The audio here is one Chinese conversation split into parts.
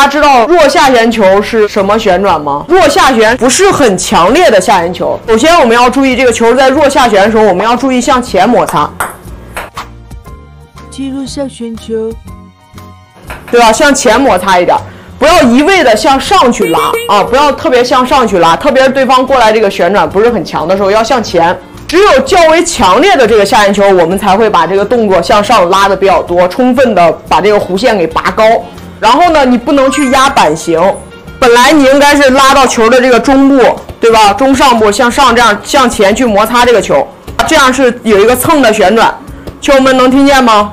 大家知道弱下旋球是什么旋转吗？弱下旋不是很强烈的下旋球。首先我们要注意，这个球在弱下旋的时候，我们要注意向前摩擦，击入下旋球，对吧？向前摩擦一点，不要一味的向上去拉啊！不要特别向上去拉，特别是对方过来这个旋转不是很强的时候，要向前。只有较为强烈的这个下旋球，我们才会把这个动作向上拉的比较多，充分的把这个弧线给拔高。然后呢，你不能去压板型，本来你应该是拉到球的这个中部，对吧？中上部向上这样向前去摩擦这个球，这样是有一个蹭的旋转。球友们能听见吗？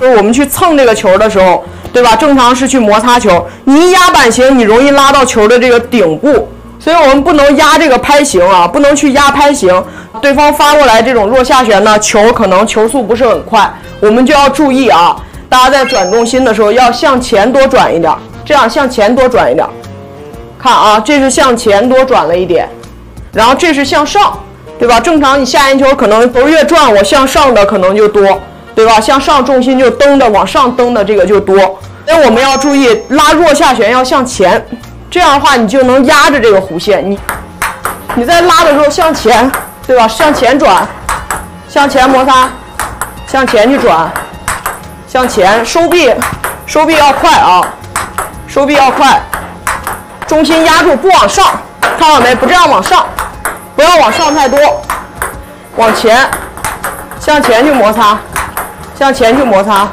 就是我们去蹭这个球的时候，对吧？正常是去摩擦球，你一压板型，你容易拉到球的这个顶部，所以我们不能压这个拍型啊，不能去压拍型。对方发过来这种弱下旋呢，球可能球速不是很快，我们就要注意啊。大家在转重心的时候要向前多转一点，这样向前多转一点。看啊，这是向前多转了一点，然后这是向上，对吧？正常你下旋球可能不是越转，我向上的可能就多，对吧？向上重心就蹬的往上蹬的这个就多。所以我们要注意拉弱下旋要向前，这样的话你就能压着这个弧线。你你在拉的时候向前，对吧？向前转，向前摩擦，向前去转。向前收臂，收臂要快啊，收臂要快，中心压住不往上，看到没？不这样往上，不要往上太多，往前，向前去摩擦，向前去摩擦，